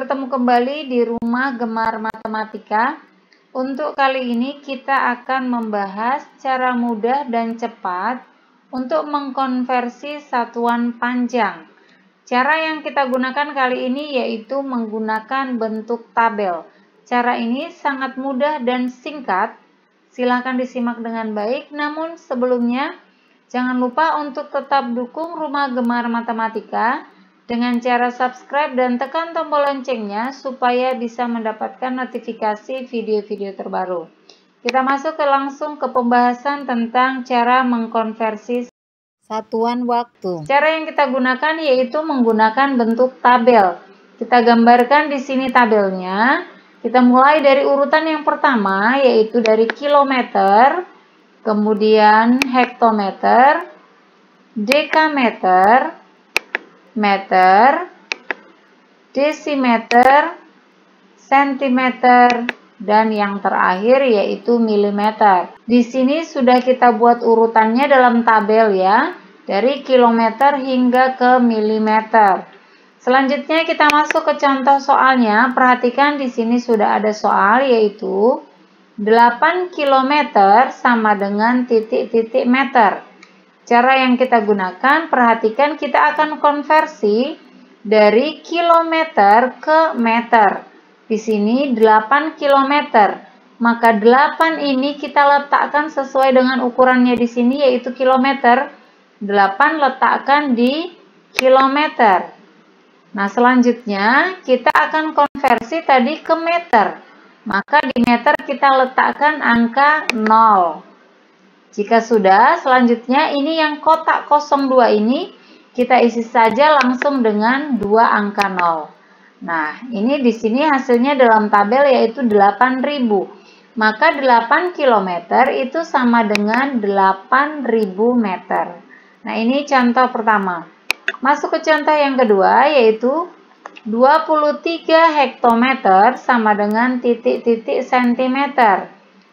bertemu kembali di rumah Gemar Matematika. Untuk kali ini kita akan membahas cara mudah dan cepat untuk mengkonversi satuan panjang. Cara yang kita gunakan kali ini yaitu menggunakan bentuk tabel. Cara ini sangat mudah dan singkat. Silahkan disimak dengan baik, namun sebelumnya jangan lupa untuk tetap dukung Rumah Gemar Matematika dengan cara subscribe dan tekan tombol loncengnya supaya bisa mendapatkan notifikasi video-video terbaru. Kita masuk ke langsung ke pembahasan tentang cara mengkonversi satuan waktu. Cara yang kita gunakan yaitu menggunakan bentuk tabel. Kita gambarkan di sini tabelnya. Kita mulai dari urutan yang pertama yaitu dari kilometer, kemudian hektometer, dekameter, meter, desimeter, sentimeter, dan yang terakhir yaitu milimeter. Di sini sudah kita buat urutannya dalam tabel ya, dari kilometer hingga ke milimeter. Selanjutnya kita masuk ke contoh soalnya. Perhatikan di sini sudah ada soal yaitu 8 km sama dengan titik-titik meter. Cara yang kita gunakan, perhatikan kita akan konversi dari kilometer ke meter. Di sini 8 kilometer. Maka 8 ini kita letakkan sesuai dengan ukurannya di sini yaitu kilometer. 8 letakkan di kilometer. Nah, selanjutnya kita akan konversi tadi ke meter. Maka di meter kita letakkan angka 0. Jika sudah, selanjutnya ini yang kotak 02 ini kita isi saja langsung dengan dua angka 0. Nah, ini di sini hasilnya dalam tabel yaitu 8000. Maka 8 km itu sama dengan 8000 meter. Nah, ini contoh pertama. Masuk ke contoh yang kedua yaitu 23 hektometer sama dengan titik-titik sentimeter.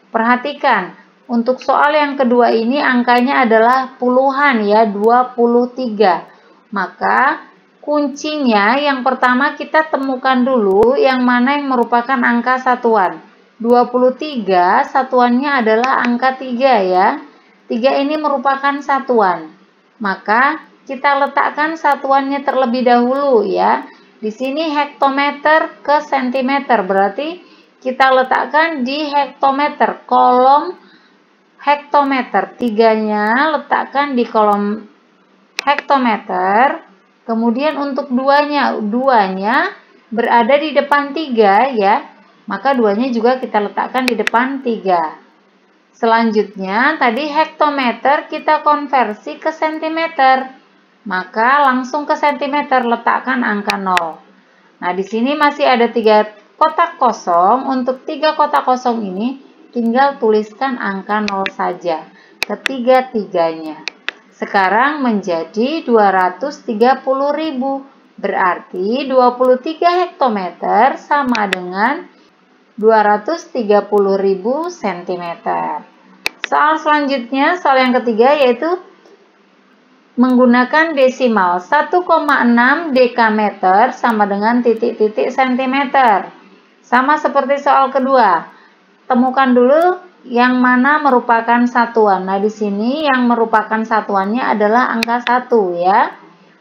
Perhatikan, untuk soal yang kedua ini angkanya adalah puluhan ya, 23. Maka kuncinya yang pertama kita temukan dulu yang mana yang merupakan angka satuan. 23 satuannya adalah angka 3 ya. 3 ini merupakan satuan. Maka kita letakkan satuannya terlebih dahulu ya. Di sini hektometer ke sentimeter berarti kita letakkan di hektometer kolom hektometer. Tiganya letakkan di kolom hektometer. Kemudian untuk duanya, duanya berada di depan tiga ya. Maka duanya juga kita letakkan di depan tiga. Selanjutnya tadi hektometer kita konversi ke sentimeter. Maka langsung ke sentimeter letakkan angka 0. Nah di sini masih ada tiga kotak kosong. Untuk tiga kotak kosong ini tinggal tuliskan angka 0 saja ketiga-tiganya. Sekarang menjadi 230.000. Berarti 23 hektometer sama dengan 230.000 cm. Soal selanjutnya, soal yang ketiga yaitu menggunakan desimal 1,6 dekameter sama dengan titik-titik sentimeter. Sama seperti soal kedua temukan dulu yang mana merupakan satuan. Nah, di sini yang merupakan satuannya adalah angka 1 ya.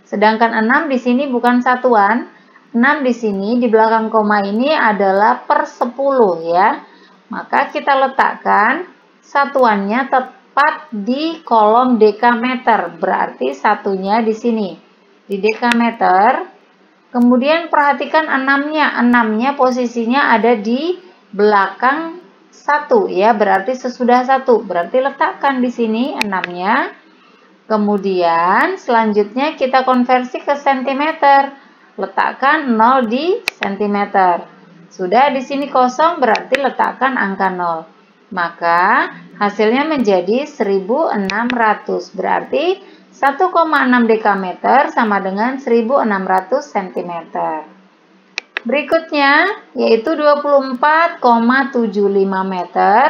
Sedangkan 6 di sini bukan satuan. 6 di sini di belakang koma ini adalah per 10 ya. Maka kita letakkan satuannya tepat di kolom dekameter. Berarti satunya di sini. Di dekameter. Kemudian perhatikan 6-nya. 6-nya posisinya ada di belakang satu ya. Berarti sesudah satu. Berarti letakkan di sini enamnya. Kemudian selanjutnya kita konversi ke sentimeter. Letakkan 0 di sentimeter. Sudah di sini kosong berarti letakkan angka 0 maka hasilnya menjadi 1600 berarti 1,6 dekameter sama dengan 1600 cm Berikutnya yaitu 24,75 meter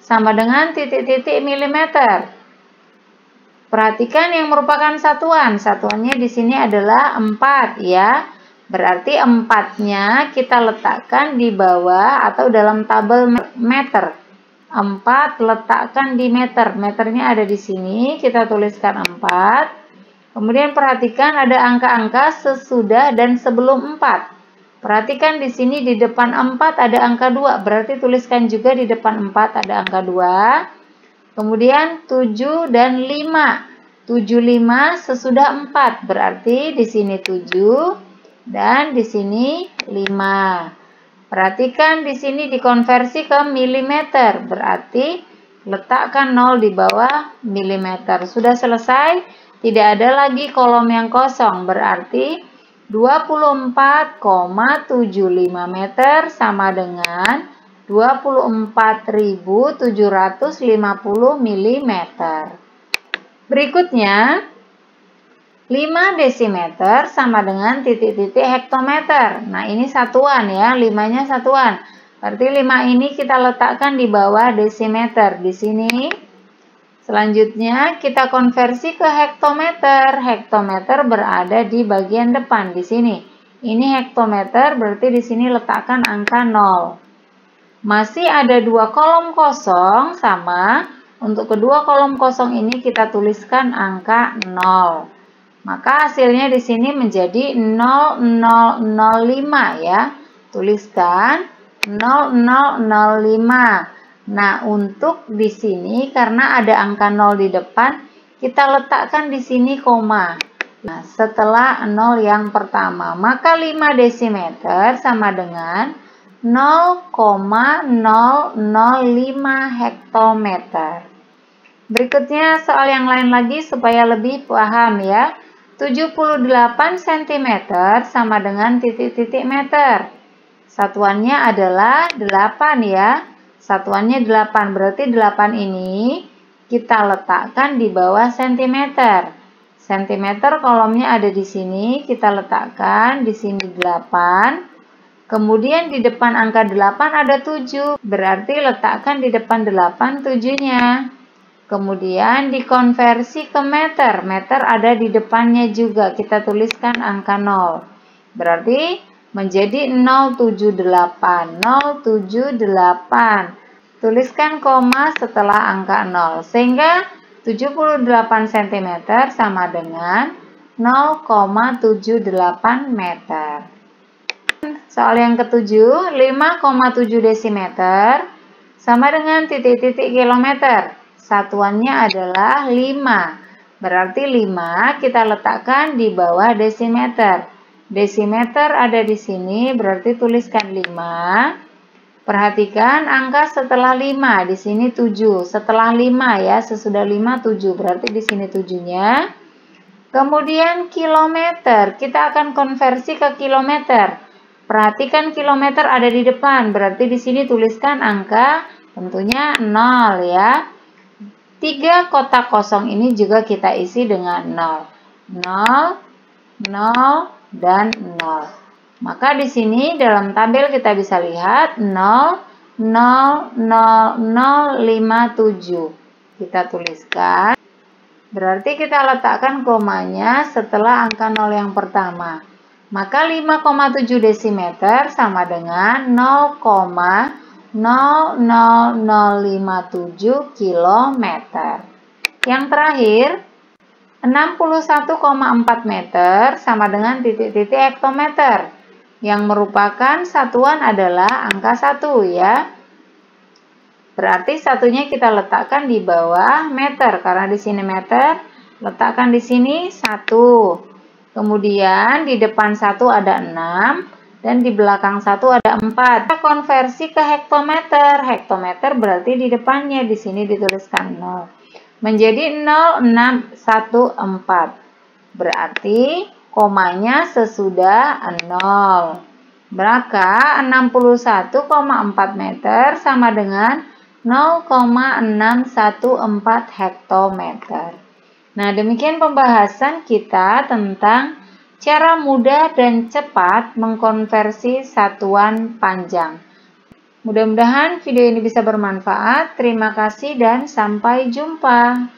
sama dengan titik-titik milimeter. Perhatikan yang merupakan satuan. Satuannya di sini adalah 4 ya. Berarti empatnya kita letakkan di bawah atau dalam tabel meter. 4 letakkan di meter. Meternya ada di sini, kita tuliskan 4. Kemudian perhatikan ada angka-angka sesudah dan sebelum 4. Perhatikan di sini di depan 4 ada angka 2, berarti tuliskan juga di depan 4 ada angka 2. Kemudian 7 dan 5. 75 sesudah 4, berarti di sini 7 dan di sini 5. Perhatikan di sini dikonversi ke milimeter, berarti letakkan 0 di bawah milimeter. Sudah selesai, tidak ada lagi kolom yang kosong, berarti 24,75 meter sama dengan 24.750 mm. Berikutnya, 5 desimeter sama dengan titik-titik hektometer. Nah, ini satuan ya, 5-nya satuan. Berarti 5 ini kita letakkan di bawah desimeter. Di sini. Selanjutnya, kita konversi ke hektometer. Hektometer berada di bagian depan di sini. Ini hektometer, berarti di sini letakkan angka 0. Masih ada dua kolom kosong sama. Untuk kedua kolom kosong ini kita tuliskan angka 0. Maka hasilnya di sini menjadi 0005 ya. Tuliskan 0005. Nah, untuk di sini karena ada angka 0 di depan, kita letakkan di sini koma. Nah, setelah 0 yang pertama, maka 5 desimeter sama dengan 0,005 hektometer. Berikutnya soal yang lain lagi supaya lebih paham ya. 78 cm sama dengan titik-titik meter. Satuannya adalah 8 ya. Satuannya 8, berarti 8 ini kita letakkan di bawah cm. Cm kolomnya ada di sini, kita letakkan di sini 8. Kemudian di depan angka 8 ada 7, berarti letakkan di depan 8 7-nya. Kemudian dikonversi ke meter. Meter ada di depannya juga. Kita tuliskan angka 0. Berarti menjadi 078. 078. Tuliskan koma setelah angka 0. Sehingga 78 cm sama dengan 0,78 meter. Soal yang ketujuh, 5,7 desimeter sama dengan titik-titik kilometer. Satuannya adalah 5. Berarti 5 kita letakkan di bawah desimeter. Desimeter ada di sini, berarti tuliskan 5. Perhatikan angka setelah 5, di sini 7. Setelah 5 ya, sesudah 5 7, berarti di sini 7-nya. Kemudian kilometer, kita akan konversi ke kilometer. Perhatikan kilometer ada di depan, berarti di sini tuliskan angka tentunya 0 ya. Tiga kotak kosong ini juga kita isi dengan 0. 0, 0, dan 0. Maka di sini dalam tabel kita bisa lihat 0, 0, 0, 0, 5, 7. Kita tuliskan. Berarti kita letakkan komanya setelah angka 0 yang pertama. Maka 5,7 desimeter sama dengan 0, 00057 km. Yang terakhir, 61,4 meter sama dengan titik-titik hektometer yang merupakan satuan adalah angka 1 ya. Berarti satunya kita letakkan di bawah meter karena di sini meter, letakkan di sini 1. Kemudian di depan 1 ada 6 dan di belakang satu ada 4. Kita konversi ke hektometer. Hektometer berarti di depannya di sini dituliskan 0. Menjadi 0614. Berarti komanya sesudah 0. Maka 61,4 meter sama dengan 0,614 hektometer. Nah, demikian pembahasan kita tentang Cara mudah dan cepat mengkonversi satuan panjang. Mudah-mudahan video ini bisa bermanfaat. Terima kasih dan sampai jumpa.